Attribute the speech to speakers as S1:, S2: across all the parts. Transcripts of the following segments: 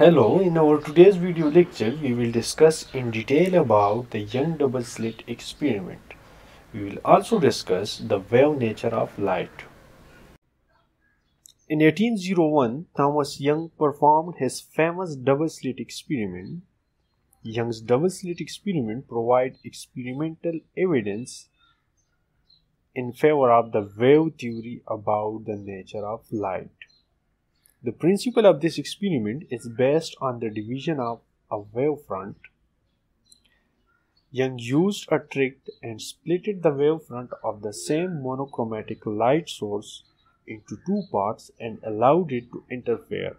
S1: Hello, in our today's video lecture, we will discuss in detail about the Young double slit experiment. We will also discuss the wave nature of light. In 1801, Thomas Young performed his famous double slit experiment. Young's double slit experiment provides experimental evidence in favor of the wave theory about the nature of light. The principle of this experiment is based on the division of a wavefront. Young used a trick and splitted the wavefront of the same monochromatic light source into two parts and allowed it to interfere.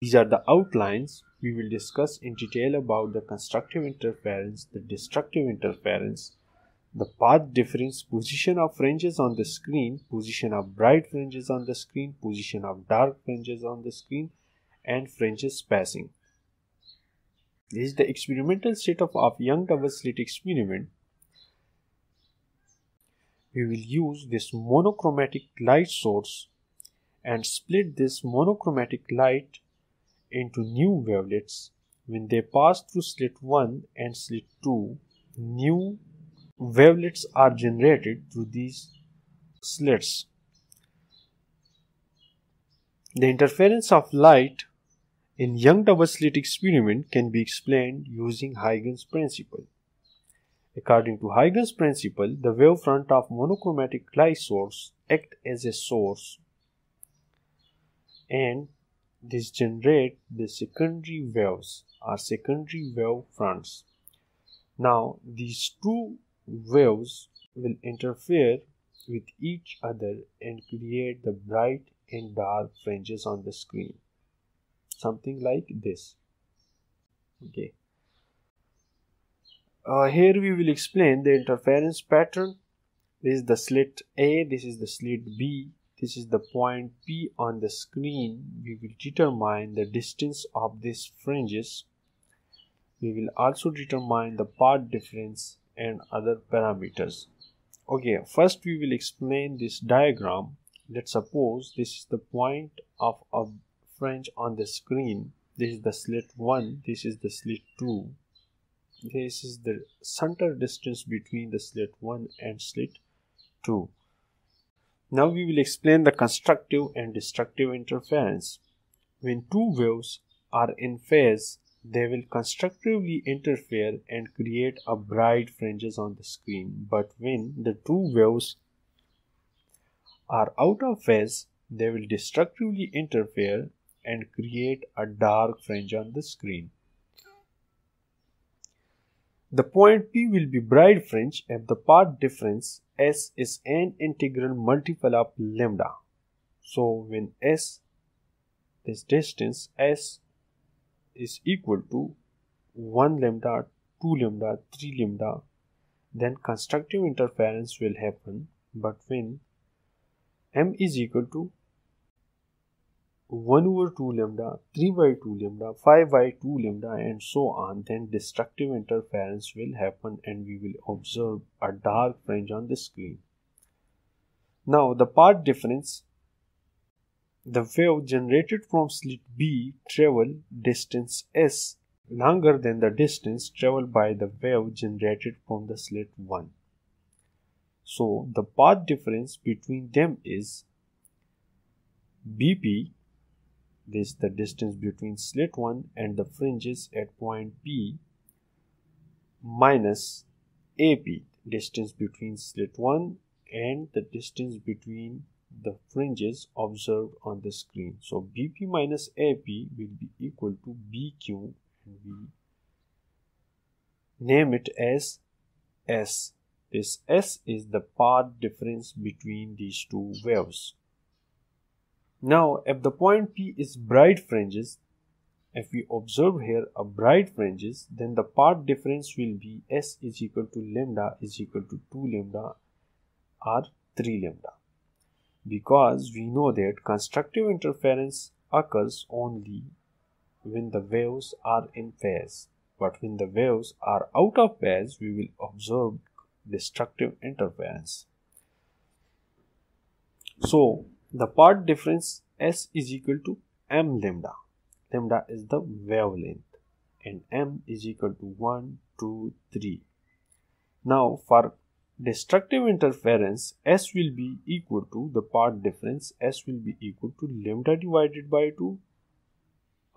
S1: These are the outlines. We will discuss in detail about the constructive interference, the destructive interference, the path difference, position of fringes on the screen, position of bright fringes on the screen, position of dark fringes on the screen, and fringes spacing. This is the experimental setup of Young double slit experiment. We will use this monochromatic light source and split this monochromatic light into new wavelets. When they pass through slit 1 and slit 2, new wavelets are generated through these slits. The interference of light in Young double slit experiment can be explained using Huygens principle. According to Huygens principle, the wavefront of monochromatic light source act as a source and this generate the secondary waves or secondary wave fronts. Now these two waves will interfere with each other and create the bright and dark fringes on the screen. Something like this. Okay. Uh, here we will explain the interference pattern. This is the slit a this is the slit b this is the point p on the screen. We will determine the distance of these fringes. We will also determine the path difference and other parameters. Okay first we will explain this diagram. Let's suppose this is the point of a fringe on the screen. This is the slit 1 this is the slit 2 this is the center distance between the slit 1 and slit 2 now we will explain the constructive and destructive interference. When two waves are in phase they will constructively interfere and create a bright fringes on the screen. But when the two waves are out of phase, they will destructively interfere and create a dark fringe on the screen. The point P will be bright fringe if the path difference S is an integral multiple of lambda. So when S, this distance S is equal to 1 lambda, 2 lambda, 3 lambda, then constructive interference will happen. But when m is equal to 1 over 2 lambda, 3 by 2 lambda, 5 by 2 lambda, and so on, then destructive interference will happen and we will observe a dark fringe on the screen. Now, the path difference the wave generated from slit B travel distance s longer than the distance traveled by the wave generated from the slit 1. So the path difference between them is BP this is the distance between slit 1 and the fringes at point P minus AP distance between slit 1 and the distance between the fringes observed on the screen. So BP minus AP will be equal to BQ and we name it as S. This S is the path difference between these two waves. Now if the point P is bright fringes, if we observe here a bright fringes, then the path difference will be S is equal to lambda is equal to 2 lambda or 3 lambda because we know that constructive interference occurs only when the waves are in phase. But when the waves are out of phase we will observe destructive interference. So the path difference s is equal to m lambda. Lambda is the wavelength and m is equal to 1 2 3 now for destructive interference s will be equal to the path difference s will be equal to lambda divided by 2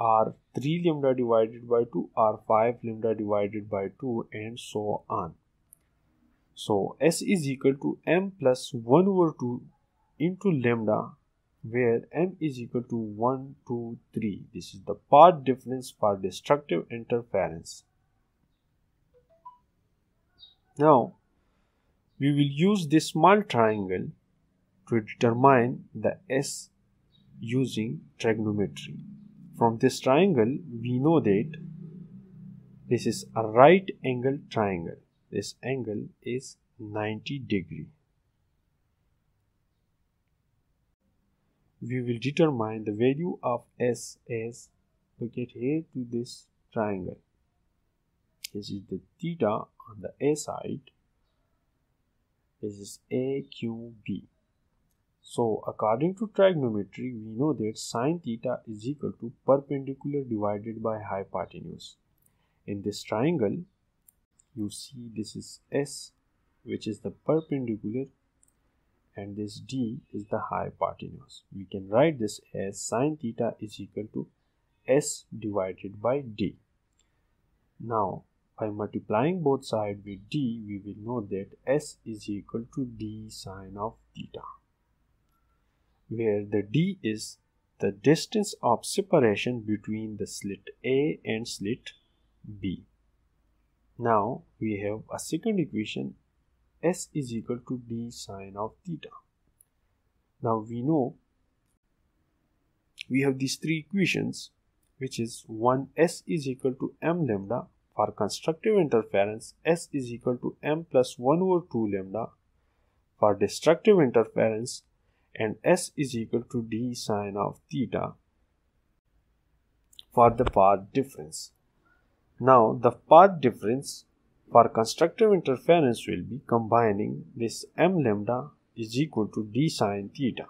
S1: r 3 lambda divided by 2 r 5 lambda divided by 2 and so on. So s is equal to m plus 1 over 2 into lambda where m is equal to 1 2 3 this is the path difference for destructive interference. Now we will use this small triangle to determine the S using trigonometry. From this triangle, we know that this is a right angle triangle. This angle is 90 degree. We will determine the value of S as look at here to this triangle. This is the theta on the A side this is AQB. So according to trigonometry, we know that sine theta is equal to perpendicular divided by hypotenuse. In this triangle, you see this is S which is the perpendicular and this D is the hypotenuse. We can write this as sine theta is equal to S divided by D. Now by multiplying both sides with d, we will note that s is equal to d sine of theta, where the d is the distance of separation between the slit A and slit B. Now we have a second equation s is equal to d sine of theta. Now we know we have these three equations which is 1 s is equal to m lambda for constructive interference, S is equal to m plus 1 over 2 lambda. For destructive interference, and S is equal to d sine of theta for the path difference. Now, the path difference for constructive interference will be combining this m lambda is equal to d sine theta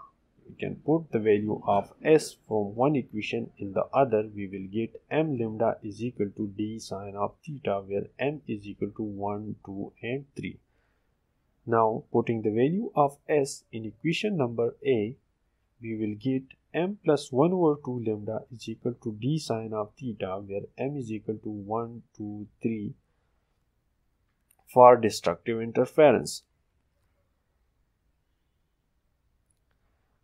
S1: we can put the value of s from one equation in the other we will get m lambda is equal to d sine of theta where m is equal to 1 2 and 3 now putting the value of s in equation number a we will get m plus 1 over 2 lambda is equal to d sine of theta where m is equal to 1 2 3 for destructive interference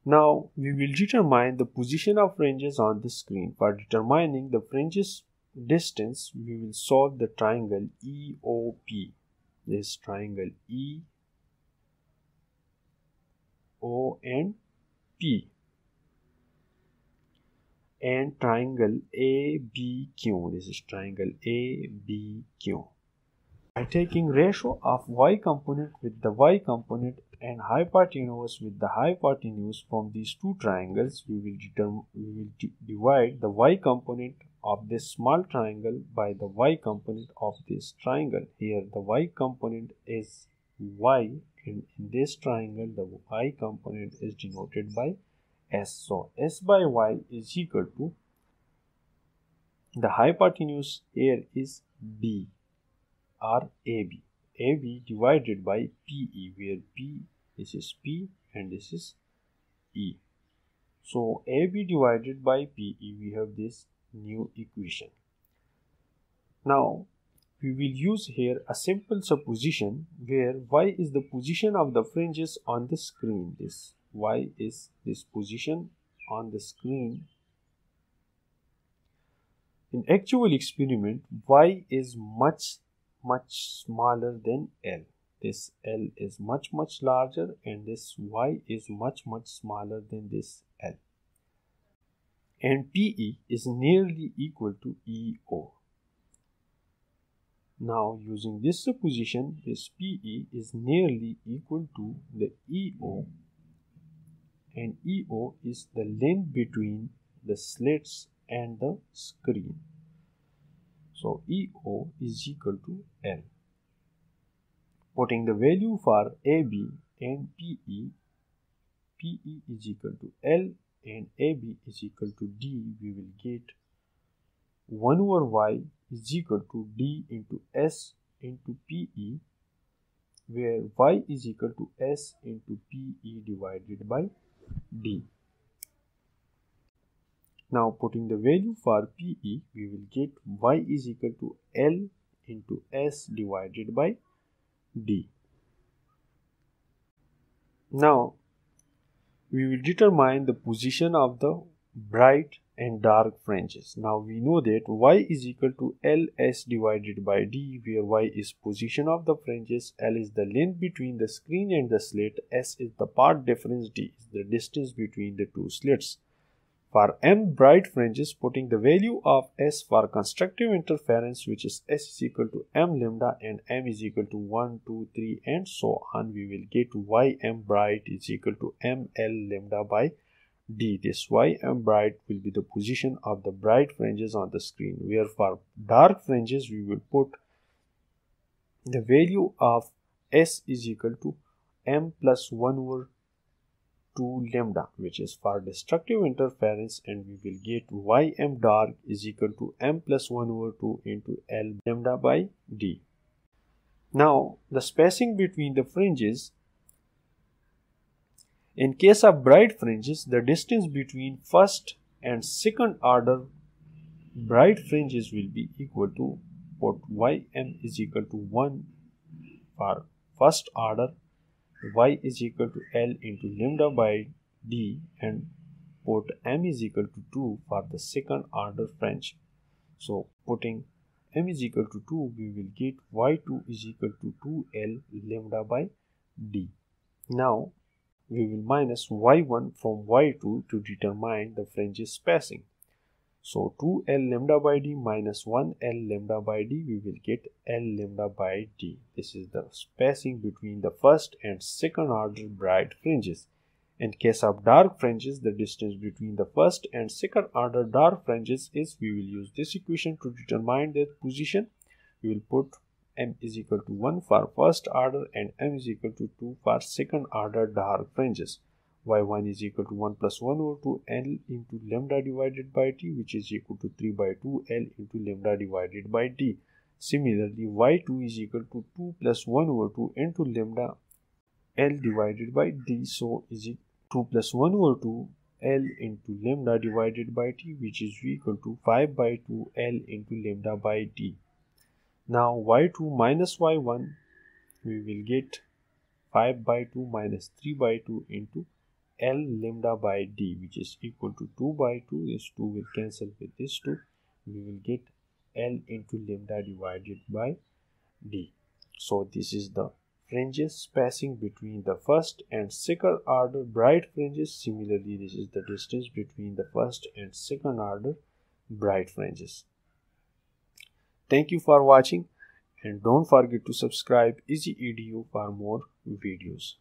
S1: Now we will determine the position of fringes on the screen. For determining the fringes distance, we will solve the triangle EOP. This triangle E O and P and triangle ABQ. This is triangle ABQ. By taking ratio of y component with the y component and hypotenuse with the hypotenuse from these two triangles we will determine we will divide the y component of this small triangle by the y component of this triangle. Here the y component is y and in this triangle the y component is denoted by s. So s by y is equal to the hypotenuse here is b or ab AB divided by PE where P this is P and this is E. So AB divided by PE we have this new equation. Now we will use here a simple supposition where y is the position of the fringes on the screen. This y is this position on the screen. In actual experiment, y is much much smaller than L. This L is much much larger and this Y is much much smaller than this L. And PE is nearly equal to EO. Now using this supposition, this PE is nearly equal to the EO and EO is the length between the slits and the screen. So EO is equal to L. Putting the value for AB and PE, PE is equal to L and AB is equal to D, we will get 1 over y is equal to d into s into pe where y is equal to s into pe divided by d. Now putting the value for pe we will get y is equal to l into s divided by d. Now we will determine the position of the bright and dark fringes. Now we know that y is equal to ls divided by d where y is position of the fringes, l is the length between the screen and the slit, s is the path difference, d is the distance between the two slits. For m bright fringes, putting the value of s for constructive interference, which is s is equal to m lambda and m is equal to 1, 2, 3 and so on, we will get y m bright is equal to m l lambda by d. This y m bright will be the position of the bright fringes on the screen, where for dark fringes, we will put the value of s is equal to m plus 1 over 2 lambda which is for destructive interference and we will get ym dark is equal to m plus 1 over 2 into l lambda by d. Now the spacing between the fringes in case of bright fringes the distance between first and second order bright fringes will be equal to what ym is equal to 1 for first order y is equal to L into lambda by d and put m is equal to 2 for the second order fringe. So putting m is equal to 2 we will get y2 is equal to 2L lambda by d. Now we will minus y1 from y2 to determine the fringe spacing. So 2L lambda by d minus 1L lambda by d, we will get L lambda by d. This is the spacing between the first and second order bright fringes. In case of dark fringes, the distance between the first and second order dark fringes is, we will use this equation to determine their position. We will put m is equal to 1 for first order and m is equal to 2 for second order dark fringes y1 is equal to 1 plus 1 over 2 l into lambda divided by t which is equal to 3 by 2 l into lambda divided by t. Similarly, y2 is equal to 2 plus 1 over 2 into lambda l divided by d. So is it 2 plus 1 over 2 l into lambda divided by t which is equal to 5 by 2 l into lambda by d. Now y2 minus y1 we will get 5 by 2 minus 3 by 2 into L lambda by D which is equal to 2 by 2 this 2 will cancel with this 2 we will get L into lambda divided by D. So this is the fringes spacing between the first and second order. Bright fringes similarly this is the distance between the first and second order. Bright fringes. Thank you for watching and don't forget to subscribe easy edu for more videos